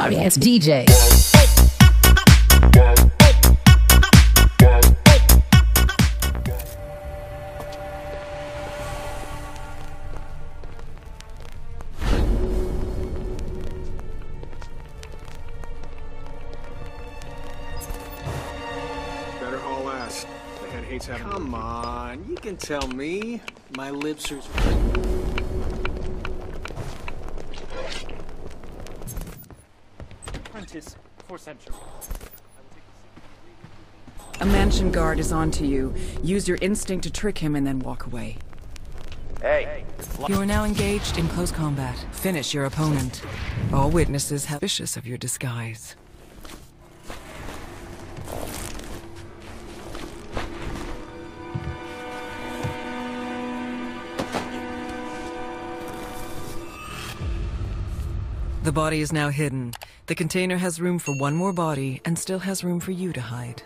sorry ass DJ. Better haul ass. The head hates having. Come on, you can tell me. My lips are. Apprentice for centuries. A mansion guard is onto you. Use your instinct to trick him and then walk away. Hey, You are now engaged in close combat. Finish your opponent. All witnesses have suspicious of your disguise. The body is now hidden. The container has room for one more body and still has room for you to hide.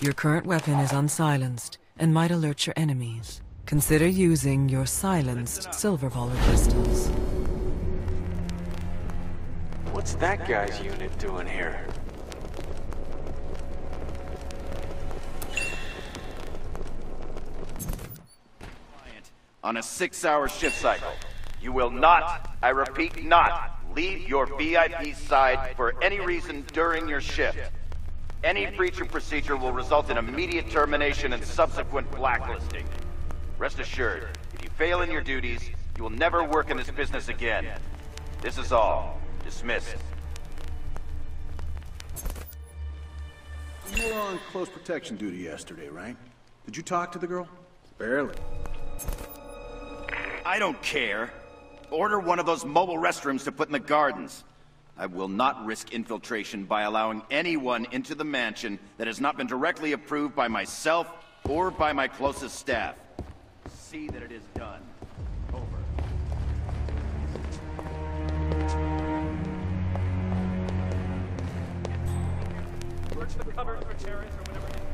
Your current weapon is unsilenced and might alert your enemies. Consider using your silenced Silverballer pistols. What's that guy's unit doing here? On a six-hour shift cycle. You will not, I repeat, not leave your VIP side for any reason during your shift. Any breach of procedure will result in immediate termination and subsequent blacklisting. Rest assured, if you fail in your duties, you will never work in this business again. This is all. Dismissed. You were on close protection duty yesterday, right? Did you talk to the girl? Barely. I don't care. Order one of those mobile restrooms to put in the gardens. I will not risk infiltration by allowing anyone into the mansion that has not been directly approved by myself or by my closest staff. See that it is done. Over. Cover for chariots or whatever.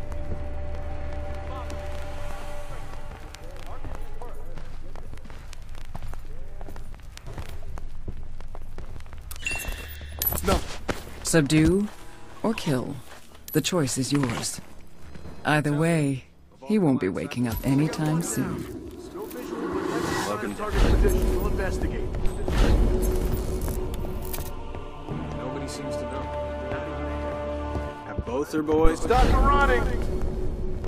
Subdue or kill. The choice is yours. Either way, he won't be waking up anytime soon. Target position. Investigate. Nobody seems to know. Have both their boys. Stop running!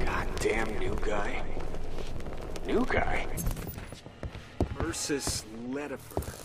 Goddamn new guy. New guy? Ursus Ledifer.